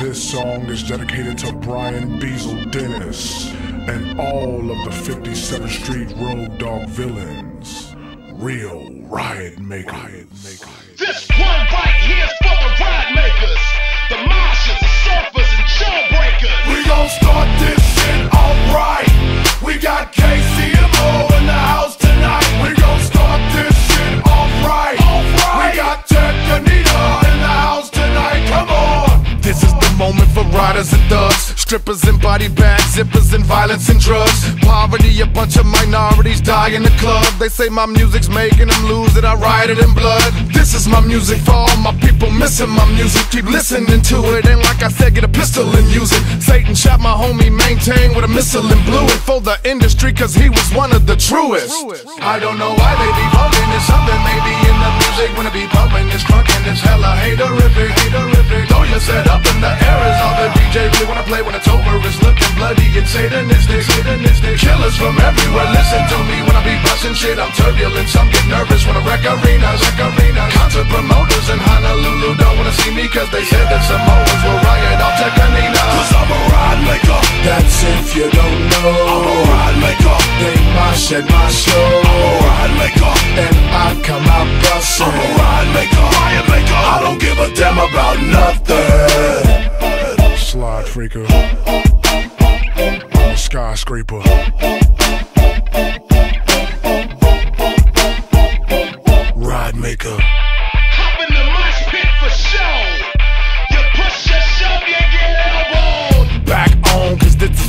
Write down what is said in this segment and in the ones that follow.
This song is dedicated to Brian Beezle Dennis and all of the 57th Street Rogue Dog villains. Real riot makers. This one right here's for the riot makers, the Martians, the surfers, and jawbreakers. We gon' start this shit alright. We got KCMO riders and thugs, strippers and body bags, zippers and violence and drugs. Poverty, a bunch of minorities die in the club. They say my music's making them lose it. I ride it in blood. This is my music for all my people missing my music. Keep listening to it. And like I said, get a pistol and use it. Satan shot my homie, maintain with a missile and blew it for the industry, cause he was one of the truest. I don't know why they be bumping. There's something maybe in the music when it be pumping. It's crunk and it's hella haterific, haterific. Throw your set up in the air is all the DJ play I play when it's over. It's looking bloody and satanistic, satanistic. Killers from everywhere listen to me when I be busting shit. I'm turbulent. Some get nervous when I wreck arenas, wreck arenas. Concert promoters in Honolulu don't wanna see me cause they said that Samoans will riot off Tech N9ne. Cause I'm a ride maker. That's if you don't know. I'm a ride maker. They mosh at my skyscraper.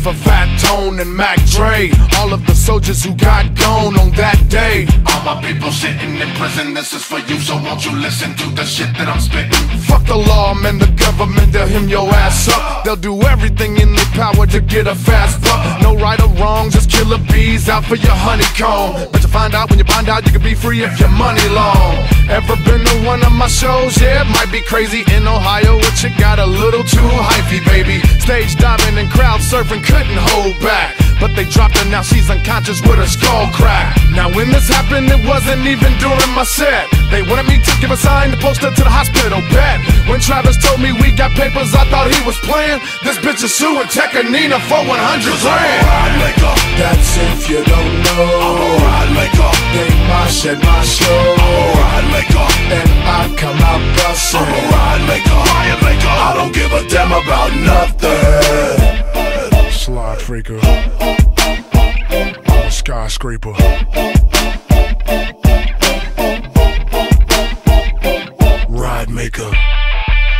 For Fat Tone and Mac Dre. All of the soldiers who got gone on that day. All my people sitting in prison, this is for you, so won't you listen to the shit that I'm spitting? Fuck the law, man, the government, they'll hem your ass up. They'll do everything in their power to get a fast buck. No right or wrong, just killer bees out for your honeycomb. But you find out when you find out you can be free if your money long. Ever been to one of my shows? Yeah, it might be crazy. In Ohio, but you got a little too hypey, baby. Stage diving and crowd surfing couldn't hold back. But they dropped her, now she's unconscious with her skull cracked. Now when this happened, it wasn't even during my set. They wanted me to give a sign to post her to the hospital bed. When Travis told me we got papers, I thought he was playing. This bitch is suing Tech N9ne for 100 grand. That's if you don't know. I'm a ride maker. They mosh at my show. About nothing. Slide freaker. I'm a skyscraper. Ride maker.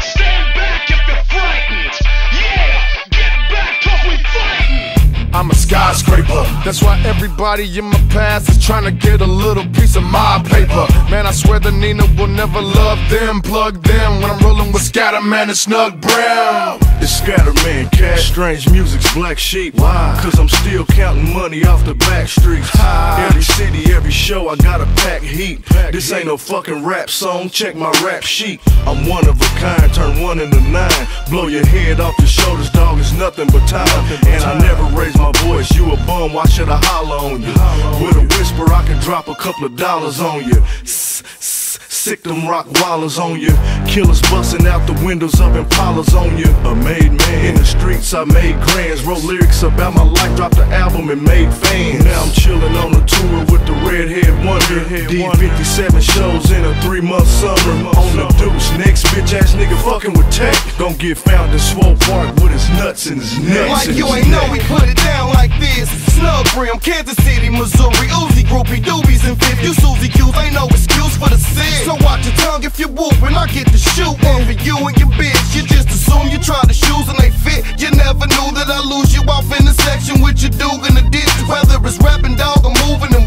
Stand back if you're frightened. Yeah, get back cause we fighting. I'm a skyscraper. That's why everybody in my past is trying to get a little piece of my paper. Man, I swear that Nina will never love them. Plug them when I'm rolling with Skatterman and Snug Brim. It's Skatterman, Cash Strange Music's Black Sheep. Why? Cause I'm still counting money off the back streets. Every city, every show, I got a pack heat. This ain't no fucking rap song, check my rap sheet. I'm one of a kind, turn one into nine. Blow your head off your shoulders, dog, it's nothing but time. And I never raise my voice, you a bum, why should I holler on you? With a whisper, I can drop a couple of dollars on you. Sick them rock wallers on you. Killers busting out the windows of Impalas on you. A made man in the streets, I made grands. Wrote lyrics about my life, dropped the album and made fans. Now I'm chilling on the redhead wonder. Did 57 shows in a three month summer. On the deuce, next bitch ass nigga fucking with tech. Gon' get found in Swope Park with his nuts in his neck. Like you ain't know we put it down like this. Snug Brim, Kansas City, Missouri, Uzi, groupie, doobies, and fifth. You Susie Q's ain't no excuse for the sin. So watch your tongue if you whoopin'. I get the shoot one for you and your bitch. You just assume you try the shoes and they fit. You never knew that I lose you off in the section with your dude in the ditch. Whether it's rapping dog or moving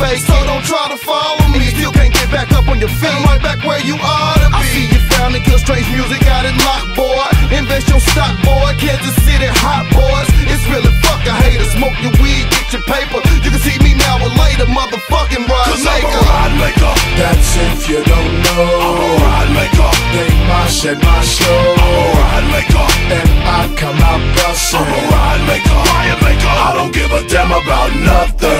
fake, so don't try to follow me. You still can't get back up on your feet. Right back where you ought to be. I see you frowning, cause strange music got it locked, boy. Invest your stock, boy. Kansas City hot boys. It's really fuck a hater. Smoke your weed, get your paper. You can see me now or later, motherfucking ride Cause I'm a maker. ride maker. That's if you don't know. I'm a ride maker. They mosh at my show. I'm a ride maker. And I come out I'm a bustin'. ride maker. Riot maker. skyscraper. Ride We maker. will shut this